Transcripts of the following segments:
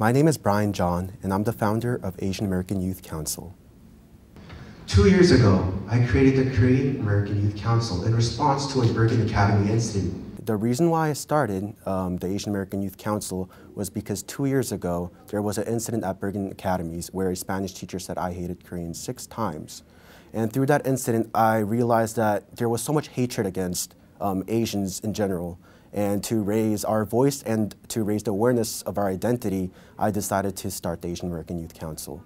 My name is Brian Jon, and I'm the founder of Asian American Youth Council. Two years ago, I created the Korean American Youth Council in response to a Bergen Academy incident. The reason why I started um, the Asian American Youth Council was because two years ago, there was an incident at Bergen Academies where a Spanish teacher said I hated Koreans six times. And through that incident, I realized that there was so much hatred against um, Asians in general. And to raise our voice and to raise the awareness of our identity, I decided to start the Asian American Youth Council.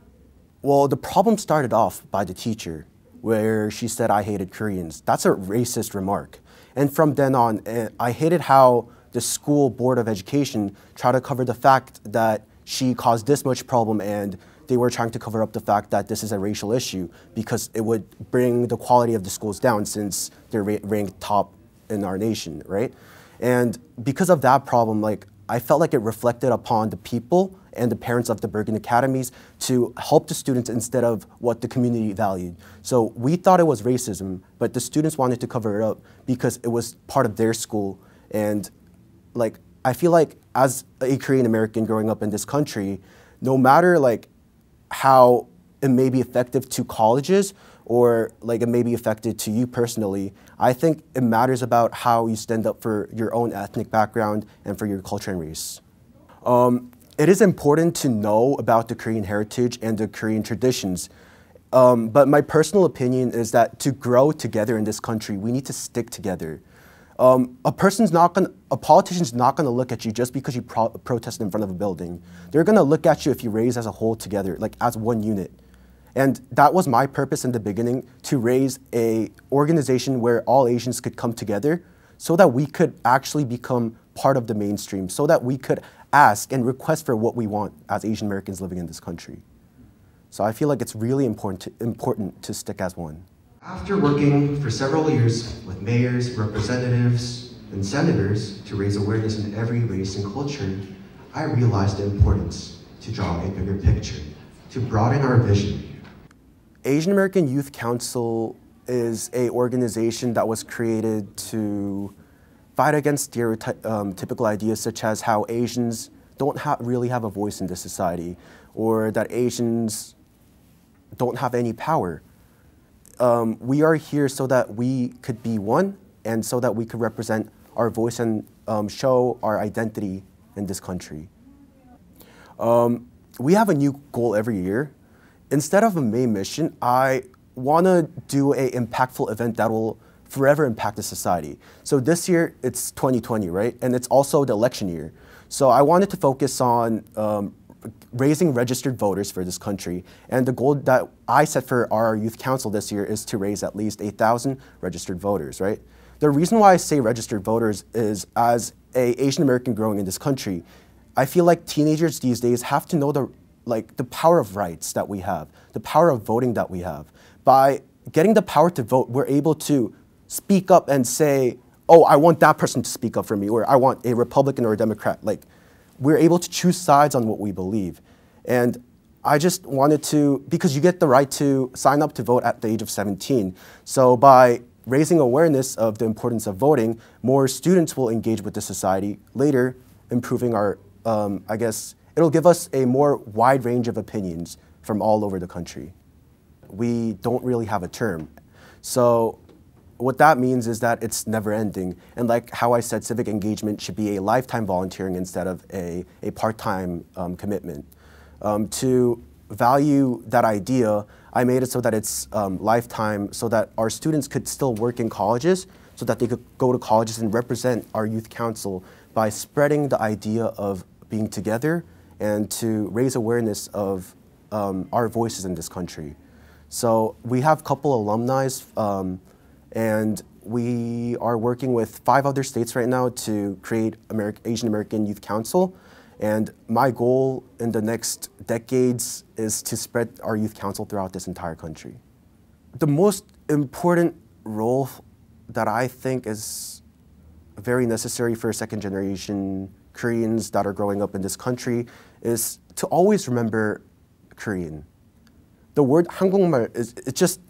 Well, the problem started off by the teacher, where she said I hated Koreans. That's a racist remark. And from then on, eh, I hated how the school board of education tried to cover the fact that she caused this much problem and they were trying to cover up the fact that this is a racial issue because it would bring the quality of the schools down since they're ranked top in our nation, right? And because of that problem, like I felt like it reflected upon the people and the parents of the Bergen Academies to help the students instead of what the community valued. So we thought it was racism, but the students wanted to cover it up because it was part of their school. And like, I feel like as a Korean American growing up in this country, no matter like how it may be effective to colleges or like it may be effective to you personally, I think it matters about how you stand up for your own ethnic background and for your culture and race. Um, it is important to know about the Korean heritage and the Korean traditions. Um, but my personal opinion is that to grow together in this country, we need to stick together. Um, a person's not going a politician's not going to look at you just because you pro protest in front of a building. They're going to look at you if you raise as a whole together, like as one unit. And that was my purpose in the beginning, to raise a organization where all Asians could come together so that we could actually become part of the mainstream, so that we could ask and request for what we want as Asian Americans living in this country. So I feel like it's really important to, important to stick as one. After working for several years with mayors, representatives, and senators to raise awareness in every race and culture, I realized the importance to draw a bigger picture, to broaden our vision. Asian American Youth Council is a organization that was created to fight against stereotypical um, ideas such as how Asians don't ha really have a voice in this society or that Asians don't have any power. Um, we are here so that we could be one and so that we could represent our voice and um, show our identity in this country. Um, we have a new goal every year. Instead of a main mission, I want to do an impactful event that will forever impact the society. So this year, it's 2020, right? And it's also the election year. So I wanted to focus on um, raising registered voters for this country. And the goal that I set for our youth council this year is to raise at least 8,000 registered voters, right? The reason why I say registered voters is as a Asian American growing in this country, I feel like teenagers these days have to know the like the power of rights that we have, the power of voting that we have. By getting the power to vote, we're able to speak up and say, oh, I want that person to speak up for me, or I want a Republican or a Democrat. Like, we're able to choose sides on what we believe. And I just wanted to, because you get the right to sign up to vote at the age of 17. So by raising awareness of the importance of voting, more students will engage with the society later, improving our, um, I guess, it'll give us a more wide range of opinions from all over the country. We don't really have a term. So what that means is that it's never ending. And like how I said, civic engagement should be a lifetime volunteering instead of a, a part-time um, commitment. Um, to value that idea, I made it so that it's um, lifetime so that our students could still work in colleges, so that they could go to colleges and represent our youth council by spreading the idea of being together and to raise awareness of um, our voices in this country. So we have a couple alumni um, and we are working with five other states right now to create Asian American Youth Council. And my goal in the next decades is to spread our youth council throughout this entire country. The most important role that I think is very necessary for second generation Koreans that are growing up in this country is to always remember Korean. The word 한국말 is it just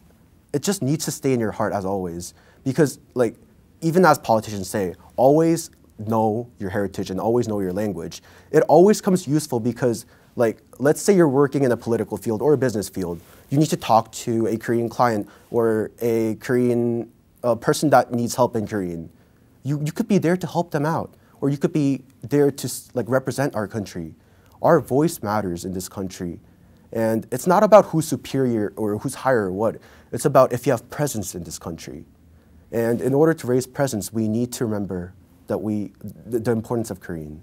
it just needs to stay in your heart as always. Because like even as politicians say, always know your heritage and always know your language. It always comes useful because, like, let's say you're working in a political field or a business field. You need to talk to a Korean client or a Korean uh, person that needs help in Korean. you, you could be there to help them out, or you could be there to like represent our country. Our voice matters in this country. And it's not about who's superior or who's higher or what. It's about if you have presence in this country. And in order to raise presence, we need to remember that we, the, the importance of Korean.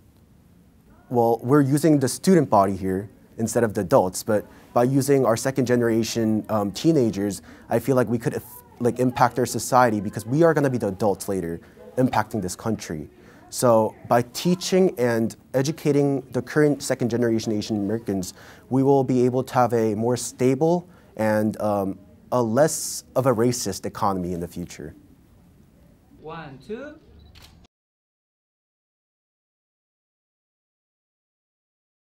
Well, we're using the student body here instead of the adults, but by using our second generation um, teenagers, I feel like we could like impact our society because we are going to be the adults later impacting this country. So by teaching and educating the current second generation Asian Americans, we will be able to have a more stable and um, a less of a racist economy in the future. One, two.